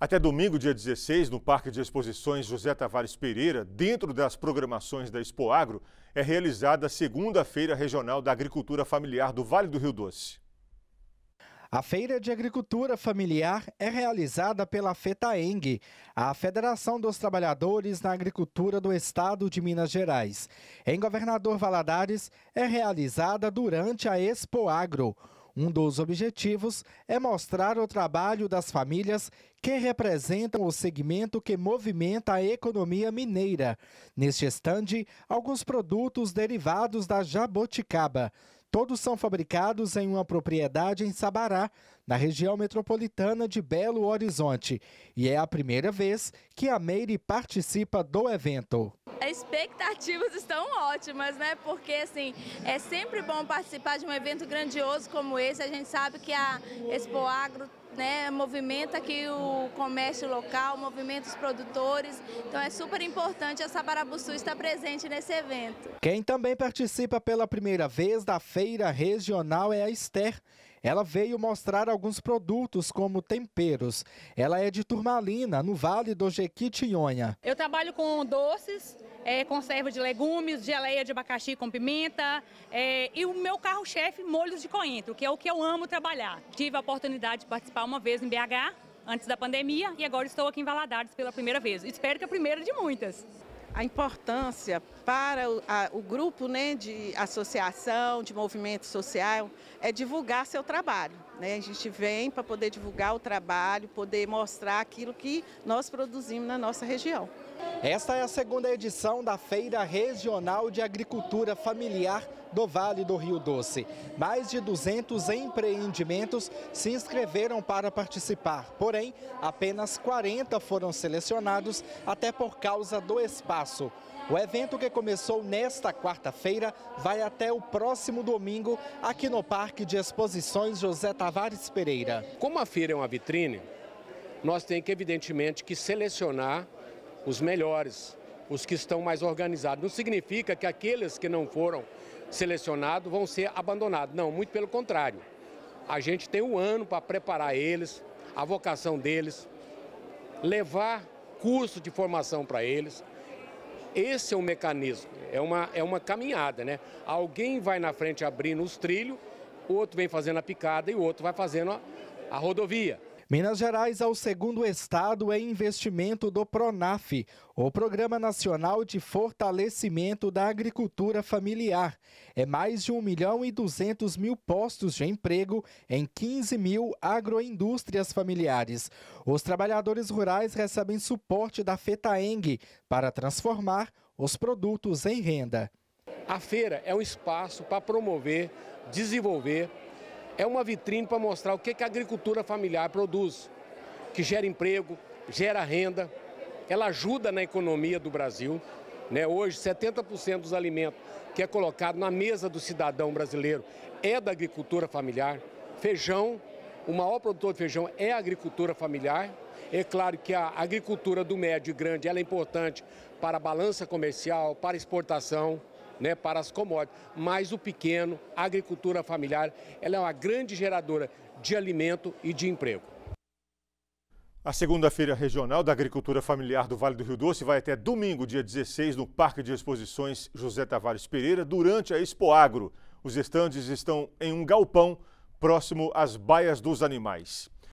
Até domingo, dia 16, no Parque de Exposições José Tavares Pereira, dentro das programações da Expo Agro, é realizada a segunda Feira Regional da Agricultura Familiar do Vale do Rio Doce. A Feira de Agricultura Familiar é realizada pela FETAENG, a Federação dos Trabalhadores na Agricultura do Estado de Minas Gerais. Em Governador Valadares, é realizada durante a Expo Agro, um dos objetivos é mostrar o trabalho das famílias que representam o segmento que movimenta a economia mineira. Neste estande, alguns produtos derivados da jaboticaba. Todos são fabricados em uma propriedade em Sabará, na região metropolitana de Belo Horizonte. E é a primeira vez que a Meire participa do evento. As expectativas estão ótimas, né? Porque assim, é sempre bom participar de um evento grandioso como esse. A gente sabe que a Expo Agro né, movimenta aqui o comércio local, movimenta os produtores. Então é super importante a Sabarabuçu estar presente nesse evento. Quem também participa pela primeira vez da feira regional é a Esther. Ela veio mostrar alguns produtos como temperos. Ela é de Turmalina, no Vale do Jequitinhonha. Eu trabalho com doces, é, conserva de legumes, geleia de abacaxi com pimenta é, e o meu carro-chefe, molhos de coentro, que é o que eu amo trabalhar. Tive a oportunidade de participar uma vez em BH, antes da pandemia, e agora estou aqui em Valadares pela primeira vez. Espero que a primeira de muitas a importância para o, a, o grupo né, de associação, de movimento social, é divulgar seu trabalho. Né? A gente vem para poder divulgar o trabalho, poder mostrar aquilo que nós produzimos na nossa região. Esta é a segunda edição da Feira Regional de Agricultura Familiar do Vale do Rio Doce. Mais de 200 empreendimentos se inscreveram para participar, porém, apenas 40 foram selecionados até por causa do espaço. O evento que começou nesta quarta-feira vai até o próximo domingo aqui no Parque de Exposições José Tavares Pereira. Como a feira é uma vitrine, nós temos que evidentemente que selecionar os melhores, os que estão mais organizados. Não significa que aqueles que não foram selecionados vão ser abandonados. Não, muito pelo contrário. A gente tem um ano para preparar eles, a vocação deles, levar curso de formação para eles. Esse é um mecanismo, é uma, é uma caminhada, né? Alguém vai na frente abrindo os trilhos, outro vem fazendo a picada e o outro vai fazendo a, a rodovia. Minas Gerais é o segundo estado em investimento do PRONAF, o Programa Nacional de Fortalecimento da Agricultura Familiar. É mais de 1 milhão e 200 mil postos de emprego em 15 mil agroindústrias familiares. Os trabalhadores rurais recebem suporte da FETAENG para transformar os produtos em renda. A feira é um espaço para promover, desenvolver é uma vitrine para mostrar o que, a agricultura familiar produz, que gera emprego, gera renda, ela ajuda na economia do Brasil. Né? Hoje, 70% dos alimentos que é colocado na mesa do cidadão brasileiro é da agricultura familiar. Feijão, o maior produtor de feijão é a agricultura familiar. É claro que a agricultura do médio e grande ela é importante para a balança comercial, para exportação né, para as commodities. Mas o pequeno, a agricultura familiar, ela é uma grande geradora de alimento e de emprego. A segunda-feira regional da agricultura familiar do Vale do Rio Doce vai até domingo, dia 16, no Parque de Exposições José Tavares Pereira, durante a Expo Agro. Os estandes estão em um galpão próximo às baias dos animais.